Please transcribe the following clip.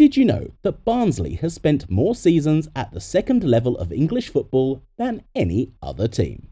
Did you know that Barnsley has spent more seasons at the second level of English football than any other team?